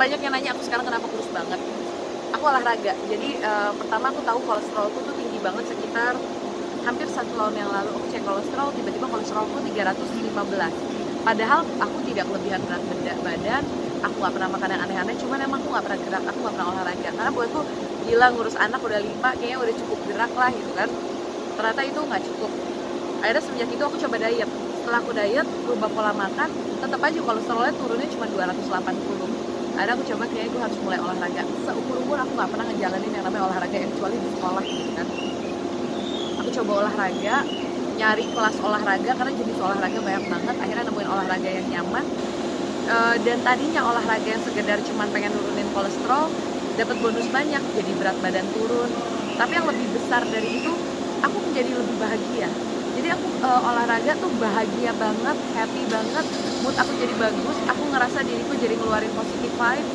banyak yang nanya aku sekarang kenapa kurus banget. Aku olahraga jadi uh, pertama aku tahu kolesterolku tuh tinggi banget sekitar hampir satu tahun yang lalu. Aku cek kolesterol tiba-tiba kolesterolku 315 padahal aku tidak kelebihan berat badan aku nggak pernah makan yang aneh-aneh cuman emang aku nggak pernah gerak aku nggak pernah olahraga. Karena buatku gila ngurus anak udah lima kayaknya udah cukup gerak lah gitu kan. Ternyata itu nggak cukup. Akhirnya semenjak itu aku coba diet. Setelah aku diet berubah pola makan tetap aja kolesterolnya turunnya cuma 280 akhirnya aku coba kayak gue harus mulai olahraga. Seumur umur aku nggak pernah ngejalanin yang namanya olahraga kecuali di sekolah gitu kan. Aku coba olahraga nyari kelas olahraga karena jenis olahraga banyak banget. Akhirnya nemuin olahraga yang nyaman. E, dan tadinya olahraga yang sekedar cuma pengen nurunin kolesterol dapat bonus banyak jadi berat badan turun. Tapi yang lebih besar dari itu aku menjadi lebih bahagia uh, olahraga tuh bahagia banget happy banget mood aku jadi bagus aku ngerasa diriku jadi ngeluarin positive vibe.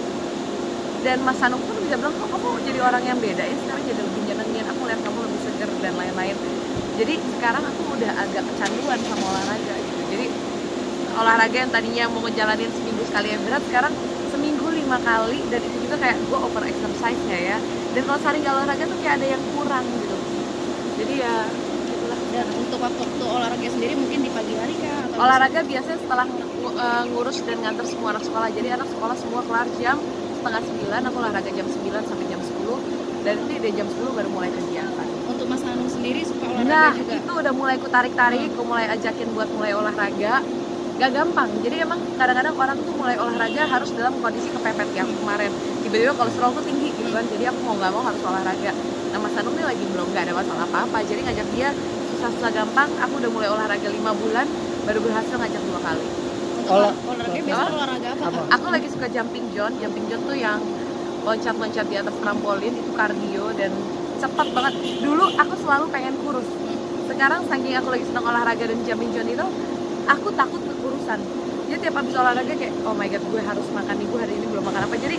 Dan Mas Hanung pun bisa bilang kok kamu jadi orang yang beda ya? Sekarang jadi lebih nyenengin aku lihat kamu lebih seger dan lain-lain. Jadi sekarang aku udah agak kecanduan sama olahraga gitu. Jadi olahraga yang tadinya mau ngejalanin seminggu sekali yang berat sekarang seminggu lima kali dan itu juga kayak gue over exercise ya. Ya dan kalau sehari gak olahraga tuh kayak ada yang kurang gitu. Jadi ya dan untuk waktu-waktu olahraga sendiri mungkin di pagi hari kah atau olahraga biasanya setelah uh, ngurus dan nganter semua anak sekolah. Jadi anak sekolah semua kelar jam setengah sembilan. Aku olahraga jam sembilan sampai jam sepuluh. Dan itu dari jam sepuluh baru mulai kegiatan untuk Mas Hanung sendiri suka olahraga nah, juga? itu udah mulai ku tarik-tarik, aku mulai ajakin buat mulai olahraga. Gak gampang. Jadi emang kadang-kadang orang tuh mulai olahraga harus dalam kondisi kepepet aku kemarin. Tiba-tiba kolesterol tuh tinggi kan. Jadi aku mau nggak mau harus olahraga. Nah Mas Anung nih lagi belum nggak ada masalah apa-apa. Jadi ngajak dia susah-susah gampang. Aku udah mulai olahraga lima bulan baru berhasil ngajak dua kali. Olah, olahraga biasa olahraga apa, apa? aku lagi suka jumping john jumping john tuh yang loncat-loncat di atas trampolin itu kardio dan cepat banget. Dulu aku selalu pengen kurus. Sekarang saking aku lagi senang olahraga dan jumping john itu aku takut kekurusan. Jadi tiap habis olahraga kayak oh my god gue harus makan nih gue hari ini belum makan apa. Jadi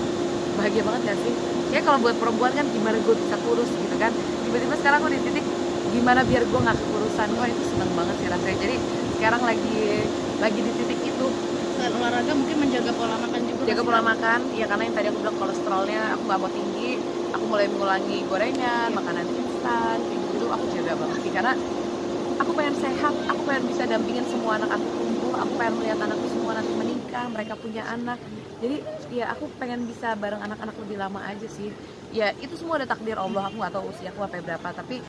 bahagia banget gak sih? Kayak kalau buat perempuan kan gimana gue bisa kurus gitu kan? Tiba-tiba sekarang gue di titik gimana biar gue nggak kekurusan. Wah itu seneng banget sih rasanya. Jadi sekarang lagi lagi di titik itu. Selain olahraga mungkin menjaga pola makan juga jaga pola makan. Ya karena yang tadi aku bilang kolesterolnya aku nggak mau tinggi aku mulai mengulangi gorengan makanan instan gitu aku jaga banget sih karena aku pengen sehat aku pengen bisa dampingin semua anak aku tumbuh aku pengen melihat anakku semua nanti menikah mereka punya anak jadi ya aku pengen bisa bareng anak-anak lebih lama aja sih. Ya itu semua ada takdir Allah. Aku tahu usia aku sampai berapa tapi